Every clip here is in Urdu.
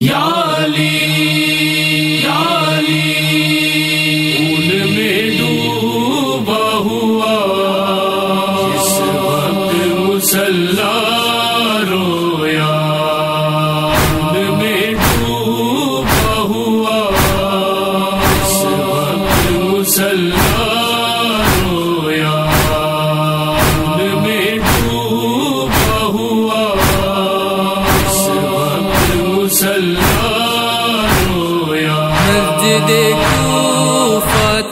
Yeah.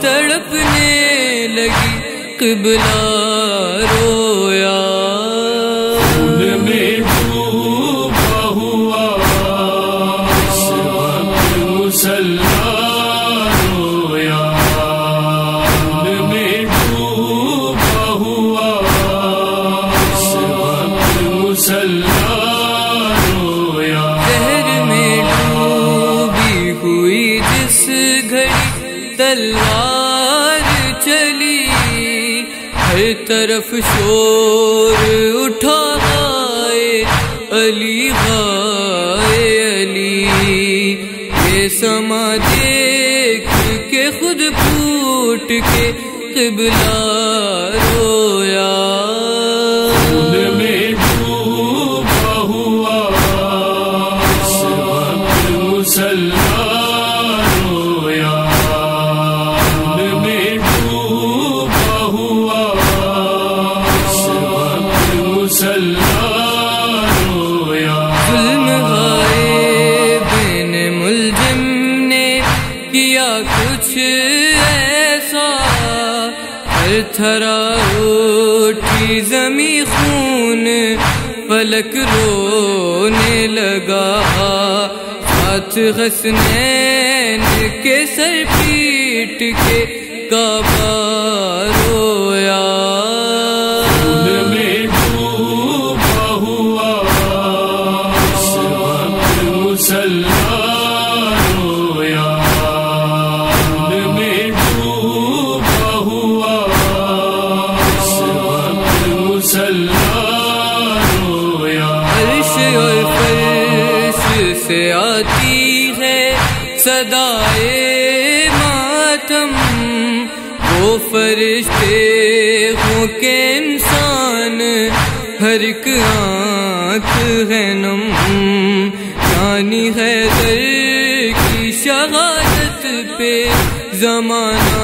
تڑپنے لگی قبلہ چلی، ہر طرف شور اٹھا ہے علی بھائے علی۔ یہ سما دیکھ کے خود پھوٹ کے قبلہ رویا۔ کچھ ایسا، ہر تھرا اٹھی زمیں خون پلک رونے لگا۔ ہاتھ حسنین کے سر پیٹ کے کعبہ۔ سے آتی ہے صدائے ماتم، وہ فرشتے ہوں کہ انسان، ہر ایک آنکھ ہے نم۔ یعنی ہے در کی شہادت پہ زمانہ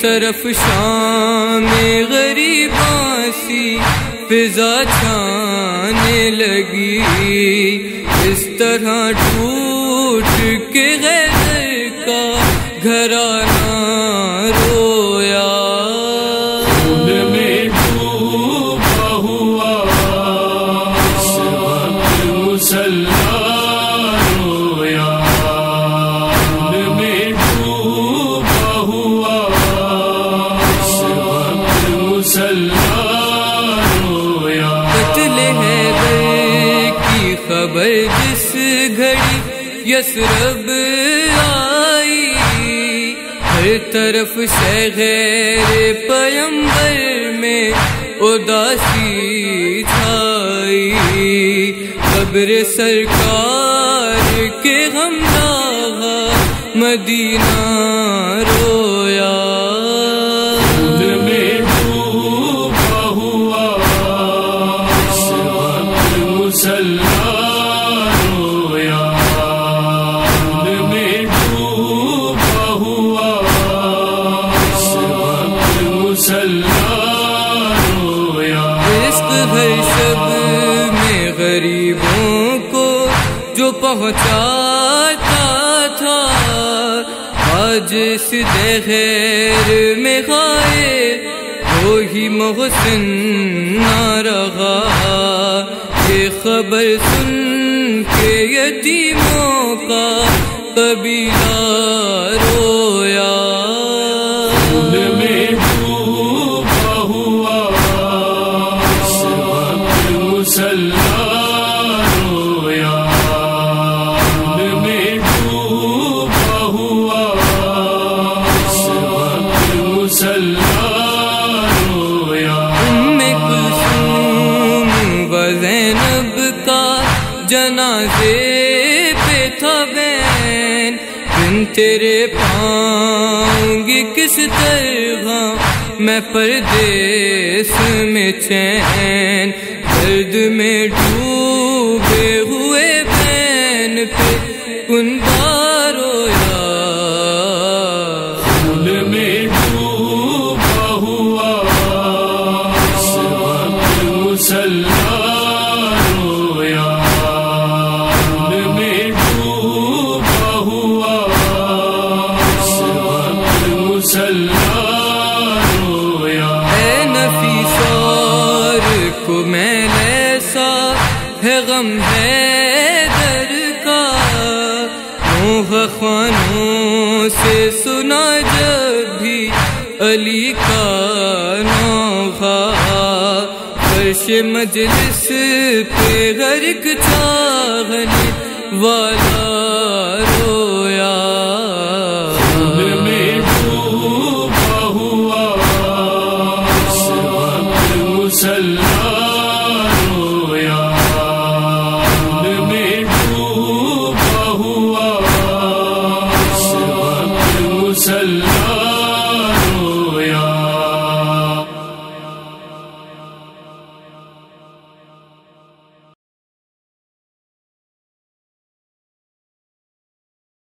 طرف شام غریباں سی فضا چھانے لگی۔ اس طرح ٹوٹ کے غیر کا گھرانہ خبر جس گھڑی یسرب آئی، ہر طرف سے غیر پیمبر میں اداسی چھائی۔ قبر سرکار کے غم مدینہ رویا۔ رزق ہر شب میں غریبوں کو جو پہنچاتا تھا۔ آج اس دہر میں غائب وہی محسن نہ رہا۔ یہ خبر سن کے یتیموں کا قبیلہ رویا جنازے پہ تھا بین۔ بن تیرے پاؤں گی کس طرح؟ میں پردیس میں چین۔ درد میں ڈوبے ہوئے بین پہ۔ کنبا میں ایسا ہے غم ہے در کا۔ نوح خوانوں سے سنا جب بھی علی کا نوحہ۔ فرش مجلس پہ غرق چاہنے والا وسلم